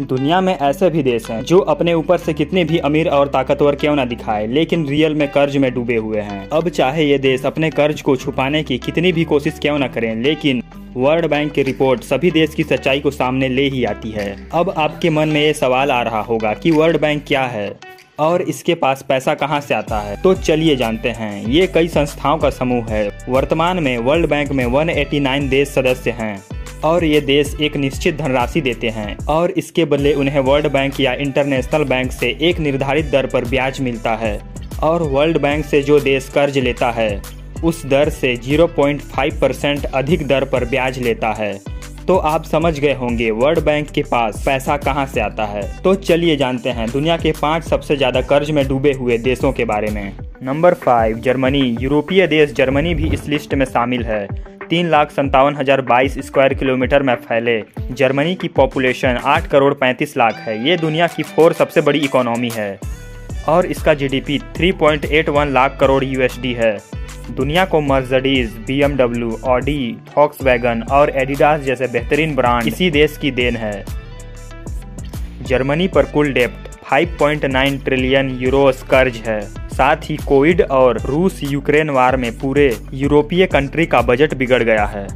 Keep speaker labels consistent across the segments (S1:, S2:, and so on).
S1: दुनिया में ऐसे भी देश हैं जो अपने ऊपर से कितने भी अमीर और ताकतवर क्यों ना दिखाए, लेकिन रियल में कर्ज में डूबे हुए हैं। अब चाहे ये देश अपने कर्ज को छुपाने की कितनी भी कोशिश क्यों ना करें, लेकिन वर्ल्ड बैंक की रिपोर्ट सभी देश की सच्चाई को सामने ले ही आती है। अब आपके मन में ये सवाल आ रहा होगा कि वर्ल्ड बैंक क्या है? और इसके पास पैसा कहाँ से आता है? तो चलिए जानते हैं। ये कई संस्थाओं का समूह है। वर्तमान में वर्ल्ड बैंक में 189 देश सदस्य हैं। और ये देश एक निश्चित धनराशि देते हैं और इसके बदले उन्हें वर्ल्ड बैंक या इंटरनेशनल बैंक से एक निर्धारित दर पर ब्याज मिलता है और वर्ल्ड बैंक से जो देश कर्ज लेता है, उस दर से 0.5 परसेंट अधिक दर पर ब्याज लेता है। तो आप समझ गए होंगे वर्ल्ड बैंक के पास पैसा कहाँ से आता है। तो चलिए जानते हैं दुनिया के पाँच सबसे ज़्यादा कर्ज में डूबे हुए देशों के बारे में। Number five Germany. यूरोपीय देश जर्मनी भी इस लिस्ट में शामिल है। तीन लाख संतावन हज़ार बाईस स्क्वायर किलोमीटर में फैले। जर्मनी की पॉपुलेशन आठ करोड़ पैंतीस लाख है। ये दुनिया की फोर सबसे बड़ी इकोनॉमी है। और इसका जीडीपी 3.81 लाख करोड़ यूएसडी है। दुनिया को Mercedes BMW Audi Volkswagen और एडिडास जैसे बेहतरीन ब्रांड इसी देश की देन है। जर्मनी पर कुल डेप्ट 5.9 ट्रिलियन यूरोस कर्ज है। साथ ही कोविड और रूस यूक्रेन वार में पूरे यूरोपीय कंट्री का बजट बिगड़ गया है।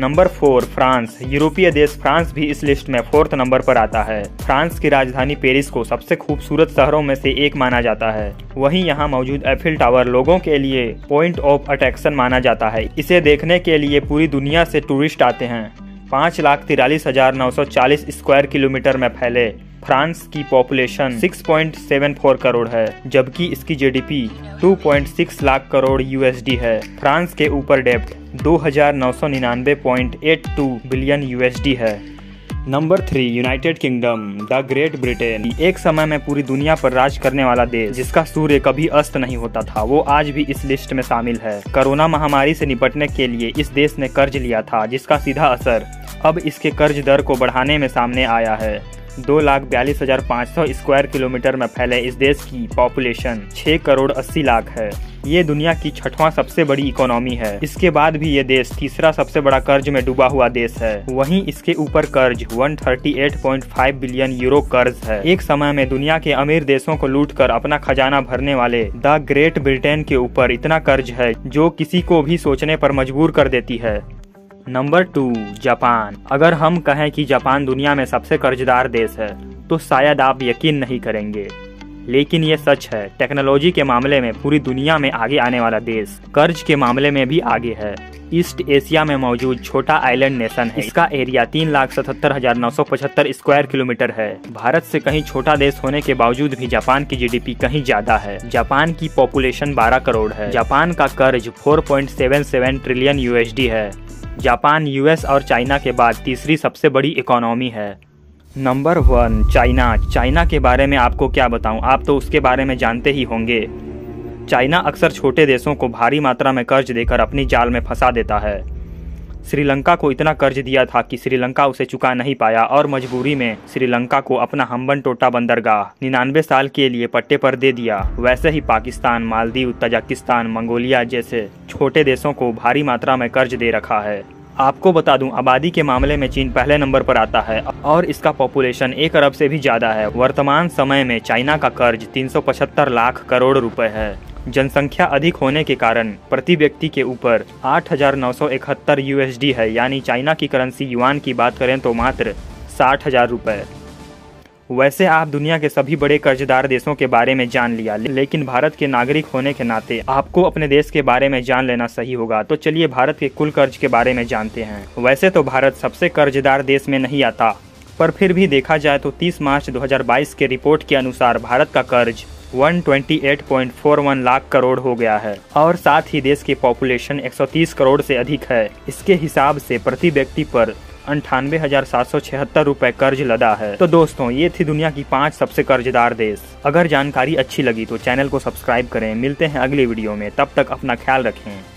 S1: Number four, France. यूरोपीय देश फ्रांस भी इस लिस्ट में फोर्थ नंबर पर आता है। फ्रांस की राजधानी पेरिस को सबसे खूबसूरत शहरों में से एक माना जाता है। वहीं यहाँ मौजूद एफिल टावर लोगों के लिए पॉइंट ऑफ़ अट्रैक्शन माना जाता है। इसे देखने के लिए पूरी दुनिया से टूरिस्ट आते हैं। पाँच लाख तिरालीस हज़ार नौ सौ चालीस स्क्वायर किलोमीटर में फैले। फ्रांस की पॉपुलेशन 6.74 करोड़ है, जबकि इसकी जीडीपी 2.6 लाख करोड़ यूएसडी है। फ्रांस के ऊपर डेप्ट दो बिलियन यूएसडी है। Number three, United kingdom, the great Britain एक समय में पूरी दुनिया पर राज करने वाला देश, जिसका सूर्य कभी अस्त नहीं होता था, वो आज भी इस लिस्ट में शामिल है। कोरोना महामारी से निपटने के लिए इस देश ने कर्ज लिया था, जिसका सीधा असर अब इसके कर्ज दर को बढ़ाने में सामने आया है। दो लाख बयालीस हज़ार पाँच सौ स्क्वायर किलोमीटर में फैले इस देश की पॉपुलेशन। छह करोड़ अस्सी लाख है। ये दुनिया की छठवां सबसे बड़ी इकोनॉमी है। इसके बाद भी ये देश तीसरा सबसे बड़ा कर्ज में डूबा हुआ देश है। वहीं इसके ऊपर कर्ज 138.5 बिलियन यूरो कर्ज है। एक समय में दुनिया के अमीर देशों को लूट कर अपना खजाना भरने वाले द ग्रेट ब्रिटेन के ऊपर इतना कर्ज है, जो किसी को भी सोचने पर मजबूर कर देती है। नंबर टू जापान अगर हम कहें कि जापान दुनिया में सबसे कर्जदार देश है तो शायद आप यकीन नहीं करेंगे। लेकिन ये सच है, टेक्नोलॉजी के मामले में पूरी दुनिया में आगे आने वाला देश, कर्ज के मामले में भी आगे है। ईस्ट एशिया में मौजूद छोटा आइलैंड नेशन है। इसका एरिया तीन लाख सतहत्तर हज़ार नौ सौ पचहत्तर स्क्वायर किलोमीटर है। भारत से कहीं छोटा देश होने के बावजूद भी जापान की जीडीपी कहीं ज़्यादा है। जापान की पॉपुलेशन 12 करोड़ है। जापान का कर्ज 4.77 ट्रिलियन यूएसडी है। जापान, यूएस और चाइना के बाद तीसरी सबसे बड़ी इकोनॉमी है। Number one, China. चाइना के बारे में आपको क्या बताऊँ? आप तो उसके बारे में जानते ही होंगे। चाइना अक्सर छोटे देशों को भारी मात्रा में कर्ज देकर अपनी जाल में फंसा देता है। श्रीलंका को इतना कर्ज दिया था कि श्रीलंका उसे चुका नहीं पाया और मजबूरी में श्रीलंका को अपना हम्बन टोटा बंदरगाह निन्यानवे साल के लिए पट्टे पर दे दिया। वैसे ही पाकिस्तान, मालदीव, तजाकिस्तान, मंगोलिया जैसे छोटे देशों को भारी मात्रा में कर्ज दे रखा है। आपको बता दूँ, आबादी के मामले में चीन पहले नंबर पर आता है और इसका पॉपुलेशन एक अरब से भी ज़्यादा है। वर्तमान समय में चाइना का कर्ज 375 लाख करोड़ रुपए है। जनसंख्या अधिक होने के कारण प्रति व्यक्ति के ऊपर आठ हज़ार नौ सौ इकहत्तर यूएसडी है, यानी चाइना की करेंसी युआन की बात करें तो मात्र साठ हज़ार रुपए। वैसे आप दुनिया के सभी बड़े कर्जदार देशों के बारे में जान लिया, लेकिन भारत के नागरिक होने के नाते आपको अपने देश के बारे में जान लेना सही होगा। तो चलिए भारत के कुल कर्ज के बारे में जानते हैं। वैसे तो भारत सबसे कर्जदार देश में नहीं आता, पर फिर भी देखा जाए तो 30 मार्च 2022 के रिपोर्ट के अनुसार भारत का कर्ज 128.41 लाख करोड़ हो गया है और साथ ही देश की पॉपुलेशन 130 करोड़ से अधिक है। इसके हिसाब से प्रति व्यक्ति पर अंठानवे हज़ार सात सौ छिहत्तर रूपए कर्ज लदा है। तो दोस्तों, ये थी दुनिया की पाँच सबसे कर्जदार देश। अगर जानकारी अच्छी लगी तो चैनल को सब्सक्राइब करें। मिलते हैं अगले वीडियो में। तब तक अपना ख्याल रखें।